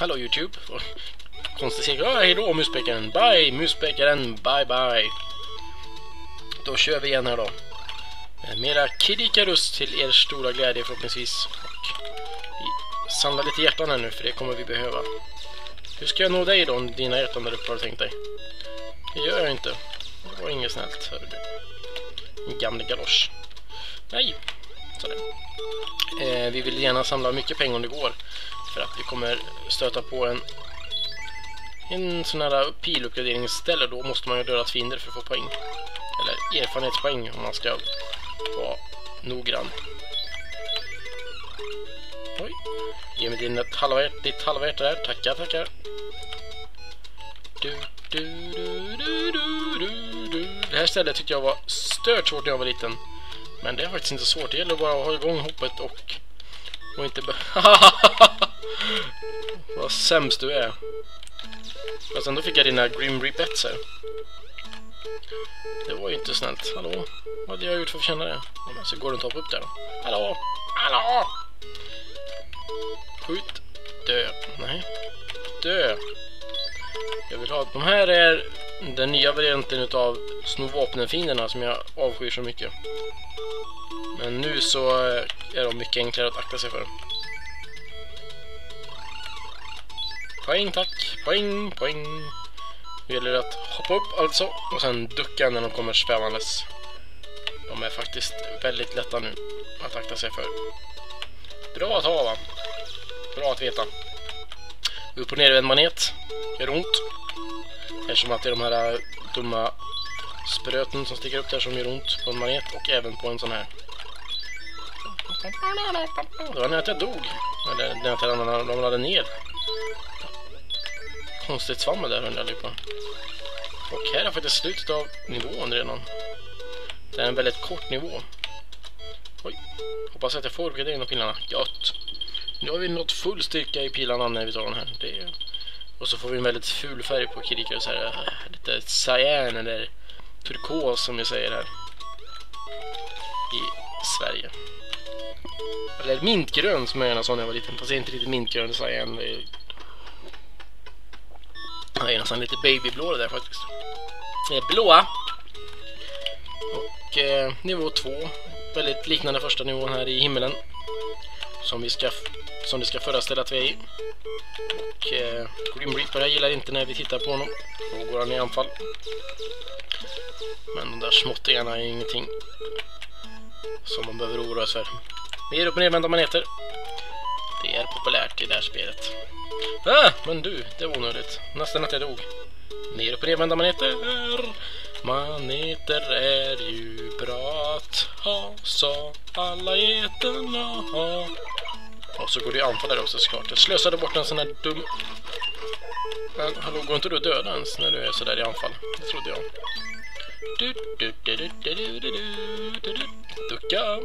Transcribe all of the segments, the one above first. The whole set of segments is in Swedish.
Hallå Youtube. Konstig seger. Ja, hejdå muspekaren. Bye muspekaren. Bye bye. Då kör vi igen här då. Eh, mera Kirikarus till er stora glädje förhoppningsvis. Och samla lite hjärtan här nu för det kommer vi behöva. Hur ska jag nå dig då, dina hjärtan där uppe har du tänkt dig? Det gör jag inte. Det var inget snällt, hörru du. Min gamle galosch. Nej. Eh, vi vill gärna samla mycket pengar om det går. För att vi kommer stöta på en en sån här piluppgraderingsställe. Då måste man ju döda fiender för att få poäng. Eller erfarenhetspoäng om man ska vara noggrann. Oj. Ge mig din halva, ditt halva hjärta där. Tackar, tackar. Du, du, du, du, du, du, du. Det här stället tyckte jag var stört svårt när jag var liten. Men det är faktiskt inte svårt. Det gäller bara att ha igång hoppet och, och inte... Vad sämst du är. Fast ändå fick jag dina Grim Reapets här. Det var ju inte snällt. Hallå? Vad hade jag gjort för att känna det? Så går du inte upp där då? Hallå? Hallå? Skjut. Dö. Nej. Dö. Jag vill ha... De här är den nya varianten utav snovapenfienderna som jag avskyr så mycket. Men nu så eh, är de mycket enklare att akta sig för. Poäng tack. Poäng, poäng. Nu gäller det att hoppa upp alltså och sen ducka när de kommer svävandes. De är faktiskt väldigt lätta nu att akta sig för. Bra att ha va? Bra att veta. Upp och ner en manet. Gör ont. Eftersom att det är de här äh, dumma spröten som sticker upp där som gör ont på en manet och även på en sån här. Det var när jag dog. Eller när jag ramlade ner. Konstigt svammel där undrar jag på. Och här är faktiskt slutet av nivån redan. Det är en väldigt kort nivå. Oj, hoppas att jag får orka in pilarna. Gött! Nu har vi nått full styrka i pilarna när vi tar den här. Det är... Och så får vi en väldigt ful färg på Kirika. Så här, lite cyan eller turkos som vi säger här. I Sverige. Eller mintgrön som jag gärna sa när jag var liten. Fast det är inte riktigt mintgrön, cyan. Det är nästan lite babyblå det där faktiskt. Det blåa. Och eh, nivå 2. Väldigt liknande första nivån här i himmelen. Som vi ska som det ska föreställa att vi är i. Och eh, Grim Reaper jag gillar inte när vi tittar på honom. Då går han i anfall. Men de där småttingarna är ingenting som man behöver oroa sig för. Mer upp och nervända maneter. Det är populärt i det här spelet. Ah, men du, det var onödigt. Nästan att jag dog. Ner och revända maneter. Maneter är ju bra att ha, sa alla geterna ha. Och så går det ju anfall där också såklart. Jag slösade bort en sån här dum... Men hallå, går inte du att döda ens när du är sådär i anfall? Det trodde jag. Ducka.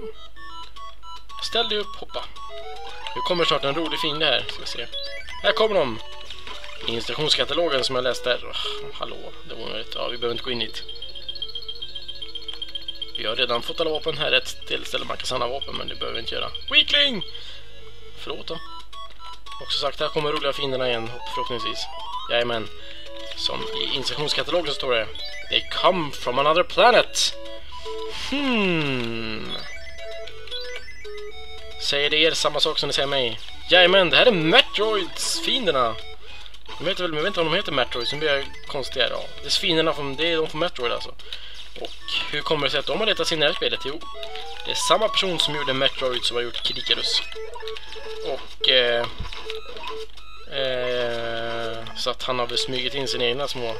Ställ dig upp, hoppa. Nu kommer snart en rolig fiende här, ska vi se. Här kommer de! Instruktionskatalogen som jag läste. Oh, hallå, det var onödigt. Ja, vi behöver inte gå in hit. Vi har redan fått alla vapen. Här ett tillställe man kan samla vapen, men det behöver vi inte göra. Weakling! Förlåt då. Också sagt, här kommer roliga fienderna igen, förhoppningsvis. Jajamän. Som i instruktionskatalogen så står det They come from another planet. Hmm. Säger det er samma sak som det säger mig? Jajamän, det här är Metroids-fienderna. De heter väl, jag vet inte om de heter Metroids, nu blir jag konstig Ja. Det är fienderna från, det är de från Metroid alltså. Och hur kommer det sig att de har letat sig in i det här spelet? Jo, det är samma person som gjorde Metroid som har gjort Krikarus. Och... Eh, eh, så att han har väl smugit in sina egna små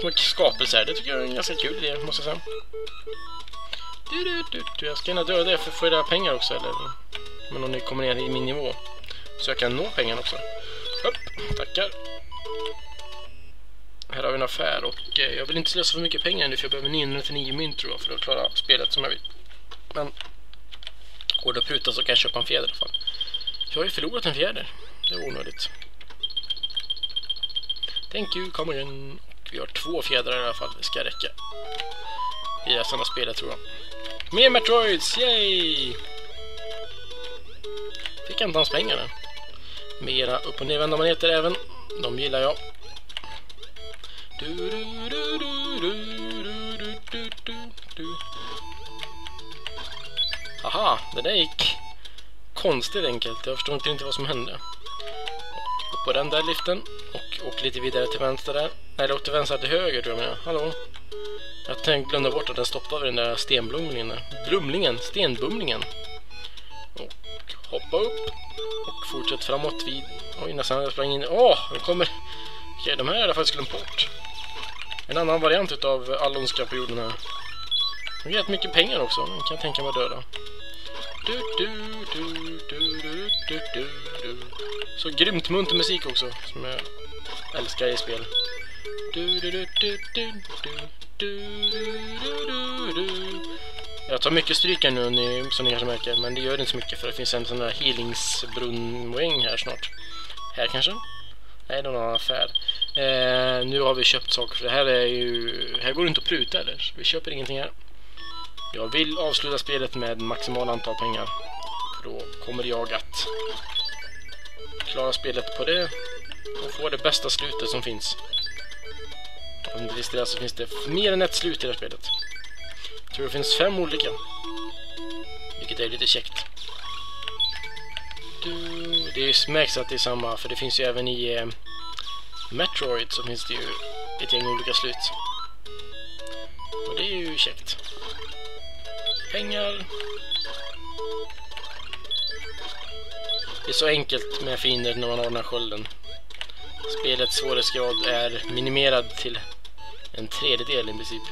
små skapelser. Det tycker jag är en ganska kul idé, måste jag säga. Du, du, du, du. Jag ska gärna döda det för att få era pengar också, eller? Men om ni kommer ner i min nivå. Så jag kan nå pengarna också. Upp, tackar. Här har vi en affär och eh, jag vill inte slösa för mycket pengar nu för jag behöver 999 mynt tror jag för att klara spelet som jag vill. Men går det att pruta så kan jag köpa en fjäder i alla fall. Jag har ju förlorat en fjäder. Det är onödigt. Thank you, come again. Vi har två fjädrar i alla fall, det ska räcka. I resten av spelet tror jag. Mer Metroids, yay! Fick jag inte hans pengar Mera upp och nervända maneter även. De gillar jag. Du, du, du, du, du, du, du, du, du. Aha, det där gick konstigt enkelt. Jag förstår inte vad som hände. Och på den där liften och åk lite vidare till vänster där. Eller åk till vänster till höger tror jag menar. Hallå? Jag tänkte glömde bort att den stoppade vid den där stenblomlingen. där. Blumlingen, stenbumlingen. Och hoppa upp. Och fortsätt framåt vid... Oj, nästan jag sprang in. Åh, oh, nu kommer... Okej, okay, de här är i alla fall glömt bort. En annan variant utav Allonska på jorden här. De ger mycket pengar också. De kan jag tänka mig döda. Du, du, du, Så grymt munter musik också. Som jag älskar i spel. Du, du, du, du, du, du. Jag tar mycket stryk här nu som ni kanske märker, men det gör inte så mycket för det finns en sån där healingsbrunnmoäng här snart. Här kanske? Nej, det är någon annan affär. Eh, nu har vi köpt saker för det här är ju... Här går det inte att pruta eller? Vi köper ingenting här. Jag vill avsluta spelet med maximal antal pengar. För då kommer jag att klara spelet på det och få det bästa slutet som finns. Om det visste det så finns det mer än ett slut i det här spelet. Jag tror det finns fem olika. Vilket är lite käckt. Det märks att det är samma, för det finns ju även i eh, Metroid så finns det ju ett gäng olika slut. Och det är ju käckt. Pengar. Det är så enkelt med fiender när man har den här skölden. Spelets svårighetsgrad är minimerad till en tredjedel i princip.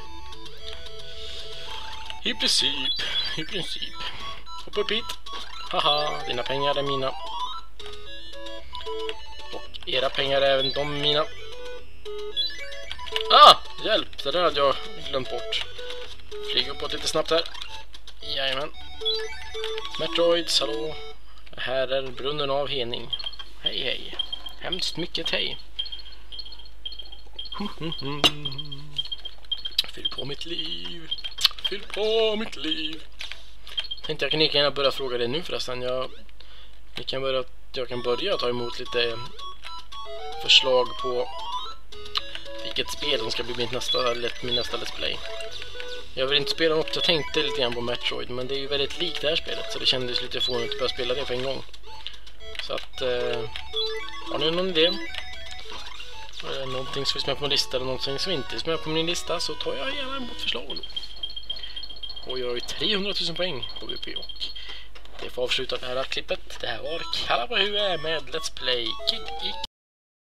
I princip, i princip. Hoppa upp hit. Haha, dina pengar är mina. Och era pengar är även de mina. Ah! Hjälp! Det där hade jag glömt bort. Flyg uppåt lite snabbt här. Jajamän. Metroids, hallå. Här är brunnen av Hening. Hej hej. Hemskt mycket hej. Fyll på mitt liv. Fyll på mitt liv. Tänkte jag kan lika gärna börja fråga dig nu förresten. Jag, jag, kan börja, jag kan börja ta emot lite förslag på vilket spel som ska bli mitt nästa, min nästa Let's Play. Jag vill inte spela något, jag tänkte lite grann på Metroid, men det är ju väldigt likt det här spelet, så det kändes lite fånigt att börja spela det på en gång. Så att, eh, har ni någon idé? Eh, någonting som finns med på min lista eller någonting som inte finns med på min lista så tar jag gärna emot förslag. Och jag har ju 300 000 poäng på VP och det får avsluta det här klippet. Det här var Kalabahue med Let's Play Kid